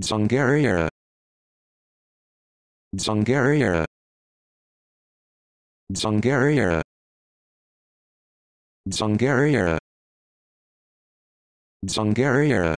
Dzungaria. Dzungaria. Dzungaria. Dzungaria. Dzungaria.